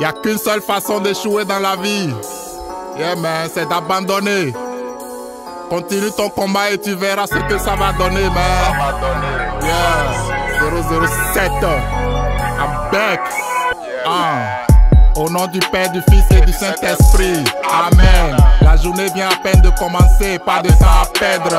Y a qu'une seule façon d'échouer dans la vie. C'est d'abandonner. Continue ton combat et tu verras ce que ça va donner. Yeah, 007. I'm back. Ah. Au nom du Père, du Fils et du Saint-Esprit. Amen. La journée vient à peine de commencer, pas de temps à perdre.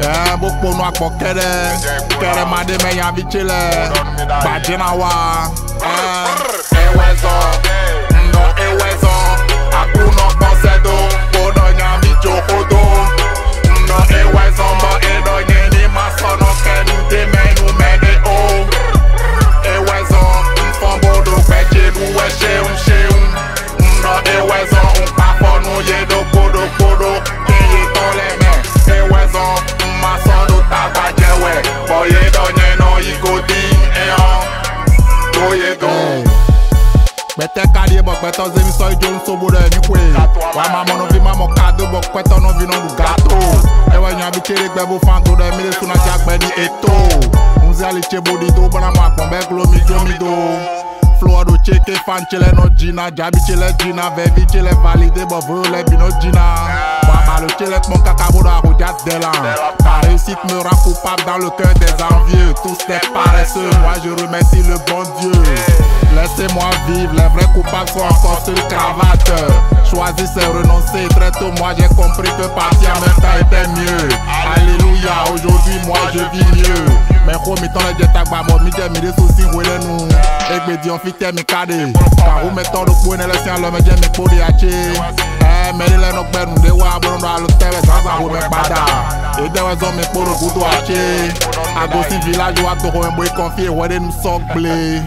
Eh, bokpo nou akpo kere Kere made me ya vichile. Bajina wa. Eh, eh wezon sozinho e só idioma sou buranico Ué, mama não vi mamocado, vou queta não vi não do gato Eu é nhabi tire bebo fando, daí me deixo na jagbani eto Uns ali che bodido, bana macon, beglo mi domido Floor do check e fan chile no gina. Jabi chile gina, vevi chile valide Bo vole bino gina. Wabalo chile mon kakabo da rodia delan Ta réussite me rend coupable dans le cœur des envieux. Tous tes paresseux, moi je remercie le bon Dieu. Laissez-moi vivre, les vrais coupables sont encore sur cravate. Choisir c'est renoncer, très tôt moi j'ai compris que partir en même temps était mieux. Alléluia, aujourd'hui moi je vis mieux. Mais comme étant le jetagba, moi mi j'ai mis des soucis, roulez nous? Expédition fité, mi cadé. Car où mettons le point, le sien, l'homme j'ai mis pour. Eh, mais il est nos pères, nous devons abonner à l'hôtel, sans avoir mes bada. Et des raisons, mes pour le goût de hacher. Agosti village, ou à Toro, un bruit confié, ouais, nous sommes blés?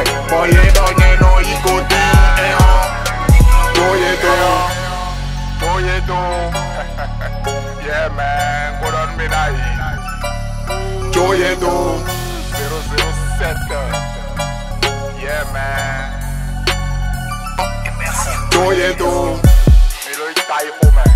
ej Moje ranieno i kuty, ejo Moje to, moje to Yeah man, good on me night Moje to 007 Yeah man Moje to Milo i man